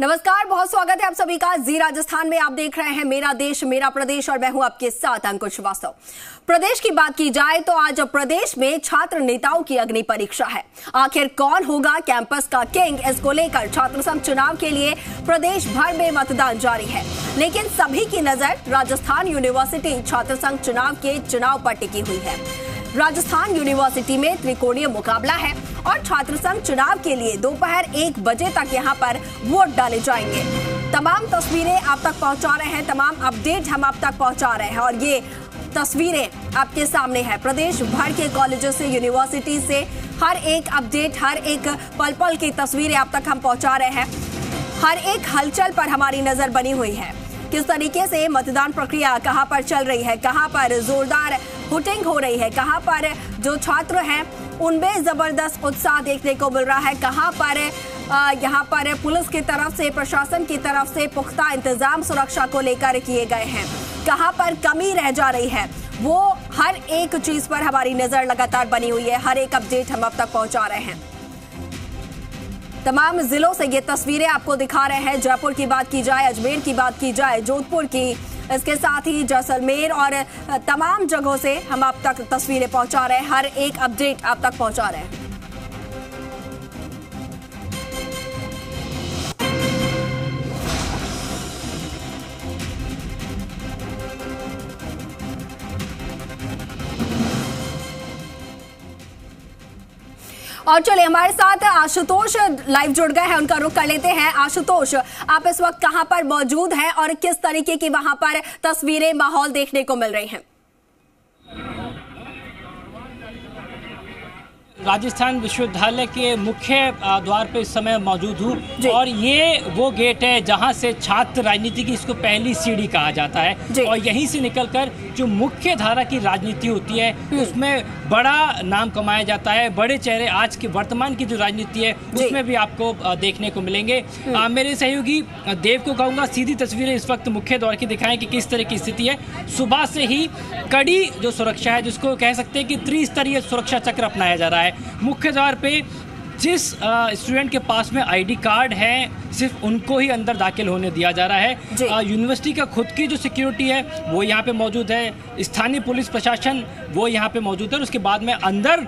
नमस्कार, बहुत स्वागत है आप सभी का जी राजस्थान में। आप देख रहे हैं मेरा देश, मेरा प्रदेश और मैं हूँ आपके साथ अंकुश श्रीवास्तव। प्रदेश की बात की जाए तो आज प्रदेश में छात्र नेताओं की अग्नि परीक्षा है। आखिर कौन होगा कैंपस का किंग, इसको लेकर छात्र संघ चुनाव के लिए प्रदेश भर में मतदान जारी है। लेकिन सभी की नज़र राजस्थान यूनिवर्सिटी छात्र संघ चुनाव के चुनाव पर टिकी हुई है। राजस्थान यूनिवर्सिटी में त्रिकोणीय मुकाबला है और छात्र संघ चुनाव के लिए दोपहर एक बजे तक यहाँ पर वोट डाले जाएँगे। तमाम तस्वीरें आप तक पहुँचा रहे हैं, तमाम अपडेट हम आप तक पहुँचा रहे हैं और ये तस्वीरें आपके सामने है। प्रदेश भर के कॉलेजों से, यूनिवर्सिटी से हर एक अपडेट, हर एक पल पल की तस्वीरें आप तक हम पहुँचा रहे हैं। हर एक हलचल पर हमारी नज़र बनी हुई है। किस तरीके से मतदान प्रक्रिया कहाँ पर चल रही है, कहाँ पर जोरदार हुटिंग हो रही है। कहाँ पर जो छात्र हैं, उनमें ज़बरदस्त उत्साह देखने को मिल रहा है। कहाँ पर यहाँ पर पुलिस की तरफ़ से, प्रशासन की तरफ़ से पुख्ता इंतज़ाम सुरक्षा को लेकर किए गए हैं। कहाँ पर कमी रह जा रही है, वो हर एक चीज़ पर हमारी नज़र लगातार बनी हुई है। हर एक अपडेट हम अब तक पहुँचा रहे हैं। तमाम जिलों से ये तस्वीरें आपको दिखा रहे हैं। जयपुर की बात की जाए, अजमेर की बात की जाए, जोधपुर की इसके साथ ही जैसलमेर और तमाम जगहों से हम आप तक तस्वीरें पहुँचा रहे हैं। हर एक अपडेट आप तक पहुँचा रहे हैं। और चलिए, हमारे साथ आशुतोष लाइव जुड़ गए हैं, उनका रुख कर लेते हैं। आशुतोष, आप इस वक्त कहाँ पर मौजूद हैं और किस तरीके की वहाँ पर तस्वीरें, माहौल देखने को मिल रही हैं? राजस्थान विश्वविद्यालय के मुख्य द्वार पर इस समय मौजूद हूँ। और ये वो गेट है जहाँ से छात्र राजनीति की इसको पहली सीढ़ी कहा जाता है। और यहीं से निकलकर जो मुख्य धारा की राजनीति होती है हम्म। उसमें बड़ा नाम कमाया जाता है। बड़े चेहरे आज के वर्तमान की जो राजनीति है उसमें भी आपको देखने को मिलेंगे। हम्म। आ, मेरे सहयोगी देव को कहूँगा सीधी तस्वीरें इस वक्त मुख्य द्वार की दिखाएँ कि किस तरह की स्थिति है। सुबह से ही कड़ी जो सुरक्षा है जिसको कह सकते हैं कि त्रिस्तरीय सुरक्षा चक्र अपनाया जा रहा है। मुख्य तौर पर जिस स्टूडेंट के पास में आईडी कार्ड है सिर्फ़ उनको ही अंदर दाखिल होने दिया जा रहा है। यूनिवर्सिटी का खुद की जो सिक्योरिटी है वो यहाँ पे मौजूद है। स्थानीय पुलिस प्रशासन वो यहाँ पे मौजूद है उसके बाद में अंदर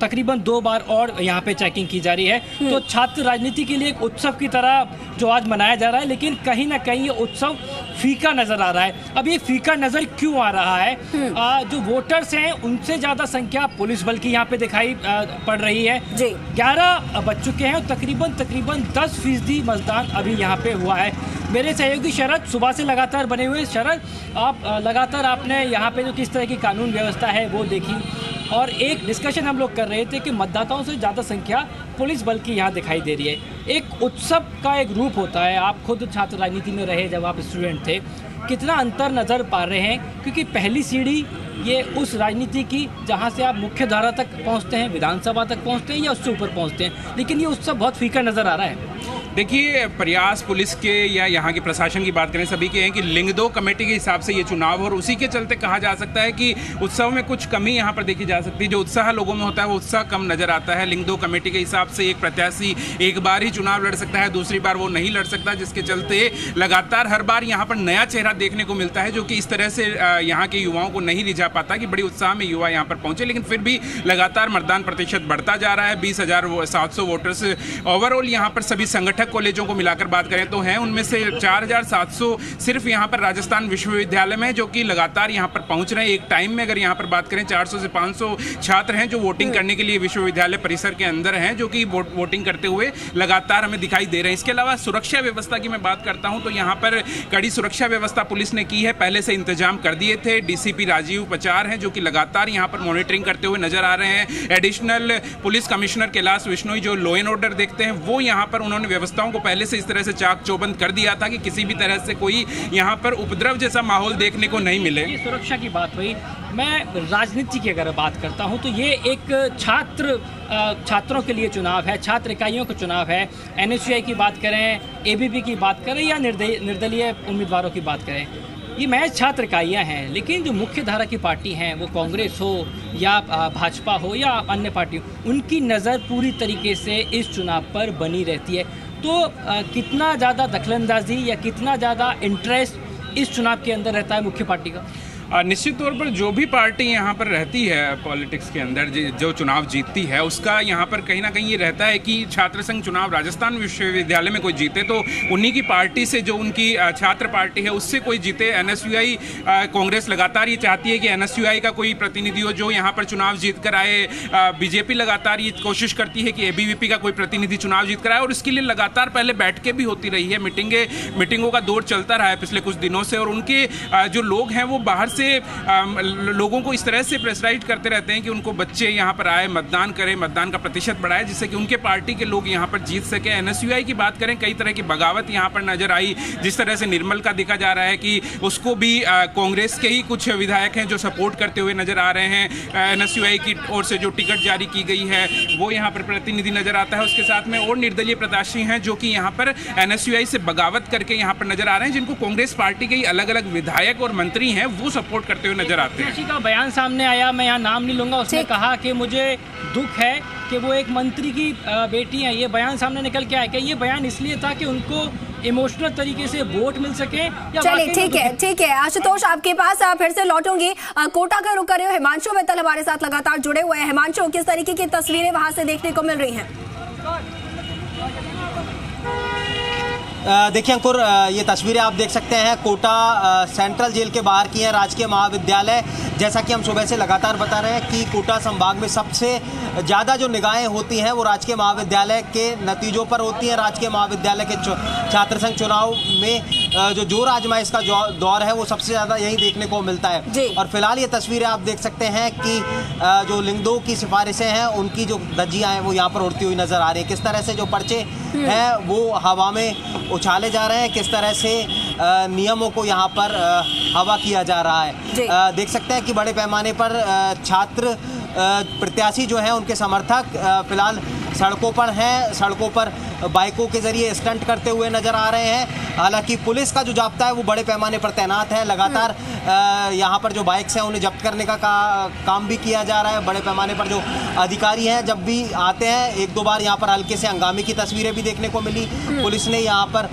तकरीबन दो बार और यहाँ पे चेकिंग की जा रही है। हम्म। तो छात्र राजनीति के लिए एक उत्सव की तरह जो आज मनाया जा रहा है लेकिन कहीं ना कहीं ये उत्सव फीका नज़र आ रहा है। अब ये फीका नज़र क्यों आ रहा है? हम्म। आ, जो वोटर्स हैं उनसे ज़्यादा संख्या पुलिस बल की यहाँ पे दिखाई पड़ रही है। ग्यारह बच चुके हैं तकरीबन तकरीबन दस फ़ीसदी मतदान अभी यहाँ पे हुआ है। मेरे सहयोगी शरद सुबह से लगातार बने हुए शरद, आप लगातार आपने यहाँ पे जो किस तरह की कानून व्यवस्था है वो देखी और एक डिस्कशन हम लोग कर रहे थे कि मतदाताओं से ज़्यादा संख्या पुलिस बल की यहाँ दिखाई दे रही है। एक उत्सव का एक रूप होता है। आप खुद छात्र राजनीति में रहे जब आप स्टूडेंट थे, कितना अंतर नज़र पा रहे हैं? क्योंकि पहली सीढ़ी ये उस राजनीति की जहाँ से आप मुख्य धारा तक पहुँचते हैं, विधानसभा तक पहुँचते हैं या उससे ऊपर पहुँचते हैं। लेकिन ये उत्सव बहुत फीका नज़र आ रहा है। देखिए, प्रयास पुलिस के या यहाँ के प्रशासन की बात करें, सभी के हैं कि लिंग दो कमेटी के हिसाब से ये चुनाव और उसी के चलते कहा जा सकता है कि उत्सव में कुछ कमी यहाँ पर देखी जा सकती है। जो उत्साह लोगों में होता है, वो उत्साह कम नज़र आता है। लिंग दो कमेटी के हिसाब से एक प्रत्याशी एक बार ही चुनाव लड़ सकता है, दूसरी बार वो नहीं लड़ सकता, जिसके चलते लगातार हर बार यहाँ पर नया चेहरा देखने को मिलता है, जो कि इस तरह से यहाँ के युवाओं को नहीं रिझा पाता कि बड़ी उत्साह में युवा यहाँ पर पहुँचे। लेकिन फिर भी लगातार मतदान प्रतिशत बढ़ता जा रहा है। बीस हज़ार सात सौ वोटर्स ओवरऑल यहाँ पर सभी संगठक कॉलेजों को मिलाकर बात करें तो हैं उनमें से चार हज़ार सात सौ सिर्फ़ यहाँ पर राजस्थान विश्वविद्यालय में, जो कि लगातार यहाँ पर पहुँच रहे हैं। एक टाइम में अगर यहाँ पर बात करें, चार सौ से पाँच सौ छात्र हैं जो वोटिंग करने के लिए विश्वविद्यालय परिसर के अंदर हैं, जो कि वोटिंग करते हुए लगातार हमें दिखाई दे रहे हैं। इसके अलावा सुरक्षा व्यवस्था की मैं बात करता हूँ तो यहाँ पर कड़ी सुरक्षा व्यवस्था पुलिस ने की है। पहले से इंतज़ाम कर दिए थे। डीसीपी राजीव पचार हैं, जो कि लगातार यहाँ पर मॉनिटरिंग करते हुए नज़र आ रहे हैं। Additional police commissioner Kailash Vishnoi, जो लॉ एंड ऑर्डर देखते हैं, वो यहाँ पर उन्होंने व्यवस्थाओं को पहले से इस तरह से चाक चौबंद कर दिया था कि किसी भी तरह से कोई यहाँ पर उपद्रव जैसा माहौल देखने को नहीं मिले। सुरक्षा की बात हुई। मैं राजनीति की अगर बात करता हूँ तो ये एक छात्र छात्रों के लिए चुनाव है, छात्र इकाइयों का चुनाव है। एन की बात करें ए की बात करें या निर्दलीय उम्मीदवारों की बात करें, ये महज छात्र इकाइयाँ हैं, लेकिन जो मुख्य धारा की पार्टी हैं, वो कांग्रेस हो या भाजपा हो या अन्य पार्टी हो, उनकी नज़र पूरी तरीके से इस चुनाव पर बनी रहती है। तो कितना ज़्यादा दखलंदाजी या कितना ज़्यादा इंटरेस्ट इस चुनाव के अंदर रहता है मुख्य पार्टी का? निश्चित तौर पर जो भी पार्टी यहाँ पर रहती है पॉलिटिक्स के अंदर, जो चुनाव जीतती है, उसका यहाँ पर कहीं ना कहीं ये रहता है कि छात्र संघ चुनाव राजस्थान विश्वविद्यालय में कोई जीते तो उन्हीं की पार्टी से जो उनकी छात्र पार्टी है, उससे कोई जीते। एनएसयूआई कांग्रेस लगातार ये चाहती है कि एनएसयूआई का कोई प्रतिनिधि हो, जो यहाँ पर चुनाव जीत कर आए बीजेपी लगातार ये कोशिश करती है कि एबीवीपी का कोई प्रतिनिधि चुनाव जीत कर आए, और इसके लिए लगातार पहले बैठकें भी होती रही है। मीटिंगे, मीटिंगों का दौर चलता रहा है पिछले कुछ दिनों से, और उनके जो लोग हैं, वो बाहर से लोगों को इस तरह से प्रेसराइज करते रहते हैं कि उनको बच्चे यहाँ पर आए, मतदान करें, मतदान का प्रतिशत बढ़ाए, जिससे कि उनके पार्टी के लोग यहाँ पर जीत सके। एनएसयूआई की बात करें, कई तरह की बगावत यहाँ पर नज़र आई, जिस तरह से निर्मल का देखा जा रहा है कि उसको भी कांग्रेस के ही कुछ विधायक हैं जो सपोर्ट करते हुए नज़र आ रहे हैं। एनएसयूआई की ओर से जो टिकट जारी की गई है, वो यहाँ पर प्रतिनिधि नज़र आता है। उसके साथ में और निर्दलीय प्रत्याशी हैं जो कि यहाँ पर एनएसयूआई से बगावत करके यहाँ पर नज़र आ रहे हैं, जिनको कांग्रेस पार्टी के ही अलग अलग विधायक और मंत्री हैं, वो सपोर्ट करते करते हुए नज़र आते हैं। का बयान सामने आया मैं यहाँ नाम नहीं लूँगा उसने कहा कि मुझे दुख है कि वो एक मंत्री की बेटी है। ये बयान सामने निकल के आया कि ये बयान इसलिए था कि उनको इमोशनल तरीके से वोट मिल सके चलिए ठीक है ठीक है। आशुतोष आपके पास आप फिर से लौटूँगी। कोटा का रुक कर रहे हो हिमांशु मित्तल हमारे साथ लगातार जुड़े हुए हैं। हिमांशु किस तरीके की तस्वीरें वहाँ से देखने को मिल रही हैं? देखिए अंकुर ये तस्वीरें आप देख सकते हैं। कोटा सेंट्रल जेल के बाहर की हैं राजकीय महाविद्यालय। जैसा कि हम सुबह से लगातार बता रहे हैं कि कोटा संभाग में सबसे ज़्यादा जो निगाहें होती हैं वो राजकीय महाविद्यालय के नतीजों पर होती हैं। राजकीय महाविद्यालय के छात्र संघ चुनाव में जो ज़ोर आजमाइश का दौर है वो सबसे ज़्यादा यही देखने को मिलता है। और फ़िलहाल ये तस्वीरें आप देख सकते हैं कि जो लिंगदो की सिफारिशें हैं उनकी जो दजियाँ हैं वो यहाँ पर उड़ती हुई नज़र आ रही है। किस तरह से जो पर्चे। हैं वो हवा में उछाले जा रहे हैं किस तरह से नियमों को यहाँ पर हवा किया जा रहा है। देख सकते हैं कि बड़े पैमाने पर छात्र प्रत्याशी जो हैं उनके समर्थक फ़िलहाल सड़कों पर हैं सड़कों पर बाइकों के ज़रिए स्टंट करते हुए नज़र आ रहे हैं। हालाँकि पुलिस का जो जाब्ता है वो बड़े पैमाने पर तैनात है। लगातार यहाँ पर जो बाइक्स हैं उन्हें जब्त करने का, का काम भी किया जा रहा है। बड़े पैमाने पर जो अधिकारी हैं जब भी आते हैं एक दो बार यहाँ पर हल्के से हंगामे की तस्वीरें भी देखने को मिली। पुलिस ने यहाँ पर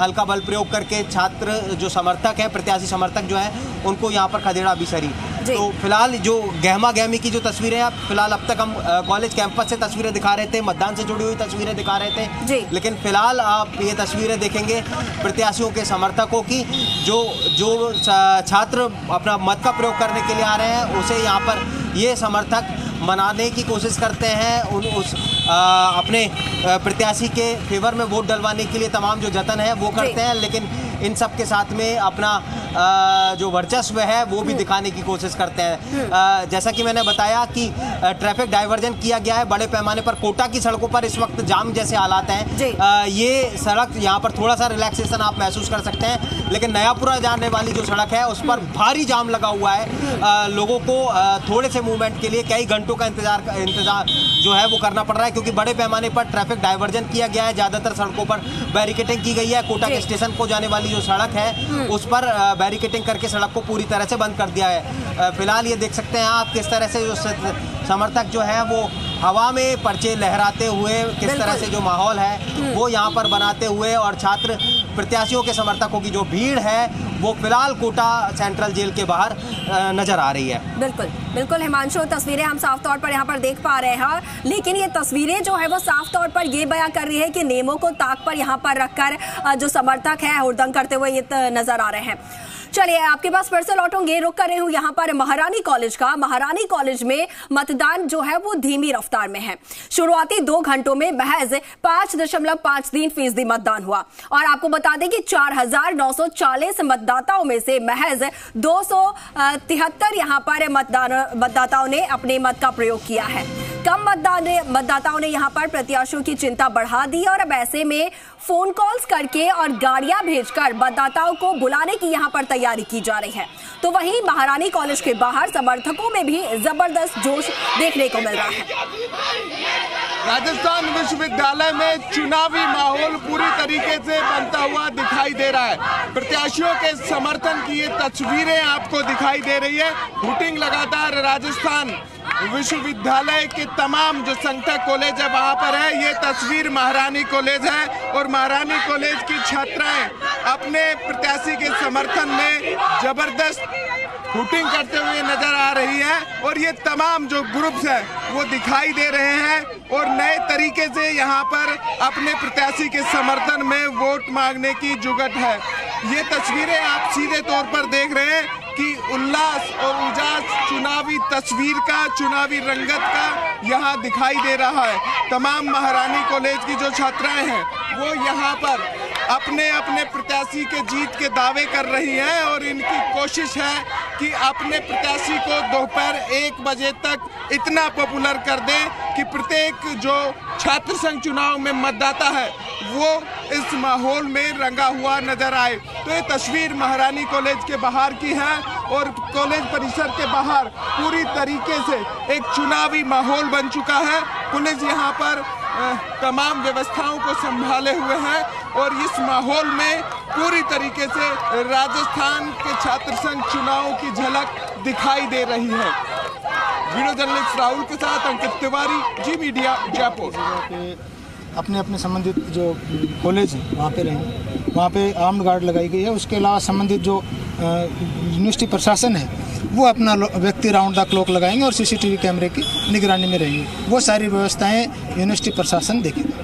हल्का बल प्रयोग करके छात्र जो समर्थक हैं प्रत्याशी समर्थक जो हैं उनको यहाँ पर खदेड़ा भी सरी। तो फ़िलहाल जो गहमा गहमी की जो तस्वीरें आप फ़िलहाल अब तक हम कॉलेज कैंपस से तस्वीरें दिखा रहे थे मतदान से जुड़ी हुई तस्वीरें दिखा रहे थे। लेकिन फ़िलहाल आप ये तस्वीरें देखेंगे प्रत्याशियों के समर्थकों की जो जो छात्र अपना मत का प्रयोग करने के लिए आ रहे हैं उसे यहाँ पर ये समर्थक मनाने की कोशिश करते हैं। उन उस आ, अपने प्रत्याशी के फेवर में वोट डलवाने के लिए तमाम जो जतन है वो करते हैं। लेकिन इन सब के साथ में अपना जो वर्चस्व है वो भी दिखाने की कोशिश करते हैं। जैसा कि मैंने बताया कि ट्रैफ़िक डाइवर्जन किया गया है बड़े पैमाने पर कोटा की सड़कों पर इस वक्त जाम जैसे हालात हैं। ये सड़क यहाँ पर थोड़ा सा रिलैक्सेशन आप महसूस कर सकते हैं लेकिन नयापुरा जाने वाली जो सड़क है उस पर भारी जाम लगा हुआ है। लोगों को थोड़े से मूवमेंट के लिए कई घंटों का इंतज़ार इंतज़ार जो है वो करना पड़ रहा है क्योंकि बड़े पैमाने पर ट्रैफ़िक डाइवर्जन किया गया है। ज़्यादातर सड़कों पर बैरिकेटिंग की गई है। कोटा के स्टेशन को जाने वाली जो सड़क है हम्म। उस पर बैरिकेटिंग करके सड़क को पूरी तरह से बंद कर दिया है। फ़िलहाल ये देख सकते हैं आप किस तरह से जो समर्थक जो है वो हवा में पर्चे लहराते हुए किस तरह से जो माहौल है हम्म। वो यहाँ पर बनाते हुए और छात्र प्रत्याशियों के समर्थकों की जो भीड़ है वो फ़िलहाल कोटा सेंट्रल जेल के बाहर नज़र आ रही है। बिल्कुल बिल्कुल हिमांशु तस्वीरें हम साफ़ तौर पर यहाँ पर देख पा रहे हैं लेकिन ये तस्वीरें जो है वो साफ़ तौर पर ये बयां कर रही है कि नियमों को ताक पर यहाँ पर रखकर जो समर्थक है हुड़दंग करते हुए ये नज़र आ रहे हैं। चलिए, आपके पास फिर से लौटूँगे। रुक कर रही हूँ यहाँ पर महारानी कॉलेज का। महारानी कॉलेज में मतदान जो है वो धीमी रफ्तार में है। शुरुआती दो घंटों में महज पाँच दशमलव पाँच तीन फ़ीसदी मतदान हुआ। और आपको बता दें कि चार हज़ार नौ सौ चालीस मतदाताओं में से महज दो सौ तिहत्तर यहाँ पर मतदान, मतदाताओं ने अपने मत का प्रयोग किया है। कम मतदान, मतदाताओं ने यहाँ पर प्रत्याशियों की चिंता बढ़ा दी और अब ऐसे में फ़ोन कॉल्स करके और गाड़ियाँ भेजकर मतदाताओं को बुलाने की यहाँ पर तैयारी की जा रही है। तो वहीं महारानी कॉलेज के बाहर समर्थकों में भी ज़बरदस्त जोश देखने को मिल रहा है। राजस्थान विश्वविद्यालय में चुनावी माहौल पूरी तरीके से बनता हुआ दिखाई दे रहा है। प्रत्याशियों के समर्थन की ये तस्वीरें आपको दिखाई दे रही है। वोटिंग लगातार राजस्थान विश्वविद्यालय के तमाम जो संकट कॉलेज है, वहाँ पर है। ये तस्वीर महारानी कॉलेज है और महारानी कॉलेज की छात्राएँ अपने प्रत्याशी के समर्थन में ज़बरदस्त शूटिंग करते हुए नज़र आ रही है और ये तमाम जो ग्रुप्स है, वो दिखाई दे रहे हैं और नए तरीके से यहाँ पर अपने प्रत्याशी के समर्थन में वोट मांगने की जुगत है। ये तस्वीरें आप सीधे तौर पर देख रहे हैं। कि उल्लास और उजास चुनावी तस्वीर का, चुनावी रंगत का यहाँ दिखाई दे रहा है। तमाम महारानी कॉलेज की जो छात्राएँ हैं, वो यहाँ पर अपने अपने प्रत्याशी के जीत के दावे कर रही हैं और इनकी कोशिश है कि अपने प्रत्याशी को दोपहर एक बजे तक इतना पॉपुलर कर दें कि प्रत्येक जो छात्र संघ चुनाव में मतदाता है, वो इस माहौल में रंगा हुआ नज़र आए। तो ये तस्वीर महारानी कॉलेज के बाहर की है और कॉलेज परिसर के बाहर पूरी तरीके से एक चुनावी माहौल बन चुका है। पुलिस यहाँ पर तमाम व्यवस्थाओं को संभाले हुए हैं और इस माहौल में पूरी तरीके से राजस्थान के छात्र संघ चुनाव की झलक दिखाई दे रही है। वीडियो जर्नलिस्ट राहुल के साथ अंकित तिवारी, जी मीडिया, जयपुर। अपने अपने संबंधित जो कॉलेज हैं, वहाँ पे रहेंगे वहाँ पे आर्म्ड गार्ड लगाई गई है। उसके अलावा संबंधित जो यूनिवर्सिटी प्रशासन है वो अपना व्यक्ति राउंड द क्लॉक लगाएँगे और सीसीटीवी कैमरे की निगरानी में रहेंगे। वो सारी व्यवस्थाएँ यूनिवर्सिटी प्रशासन देखेगा।